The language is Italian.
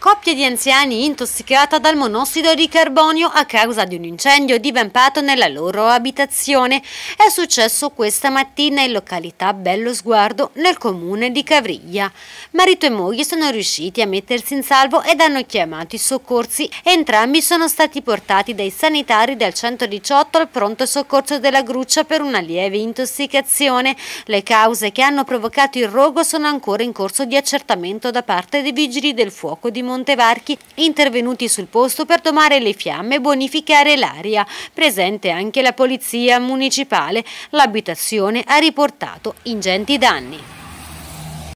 Coppia di anziani intossicata dal monossido di carbonio a causa di un incendio divampato nella loro abitazione. È successo questa mattina in località Bello Sguardo, nel comune di Cavriglia. Marito e moglie sono riusciti a mettersi in salvo ed hanno chiamato i soccorsi. Entrambi sono stati portati dai sanitari del 118 al pronto soccorso della Gruccia per una lieve intossicazione. Le cause che hanno provocato il rogo sono ancora in corso di accertamento da parte dei vigili del fuoco di Montevarchi intervenuti sul posto per domare le fiamme e bonificare l'aria. Presente anche la polizia municipale. L'abitazione ha riportato ingenti danni.